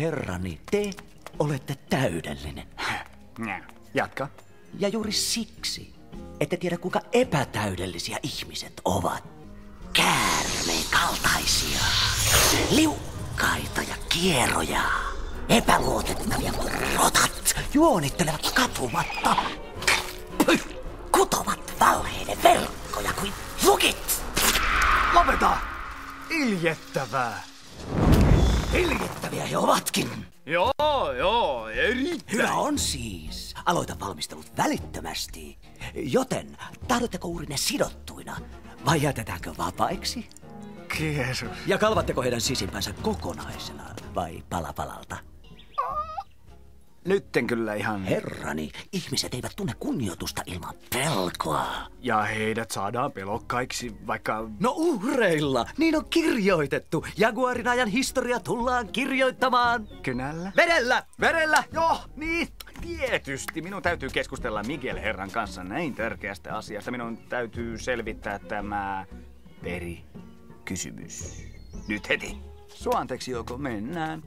Herrani, te olette täydellinen. Jatka. Ja juuri siksi, ette tiedä kuinka epätäydellisiä ihmiset ovat. Käärmeen kaltaisia, liukkaita ja kieroja, epäluotettavia kuin rotat, juonittelevat katumatta, kutovat valheiden verkkoja kuin lukit. Lopeta! Iljettävää! Iljettäviä he ovatkin. Joo, joo, erittäin. Hyvä on siis. Aloita valmistelut välittömästi. Joten, tahdotteko uurine sidottuina vai jätetäänkö vapaiksi? Jeesus. Ja kalvatteko heidän sisimpänsä kokonaisena vai pala palalta? Nytten kyllä ihan... Herrani, ihmiset eivät tunne kunnioitusta ilman pelkoa. Ja heidät saadaan pelokkaiksi, vaikka... No uhreilla, niin on kirjoitettu. Jaguarin ajan historia tullaan kirjoittamaan. Kynällä? Vedellä! Verellä? Joo, niin. Tietysti. Minun täytyy keskustella Miguel Herran kanssa näin tärkeästä asiasta. Minun täytyy selvittää tämä veri kysymys. Nyt heti. Sua anteeksi, joko mennään.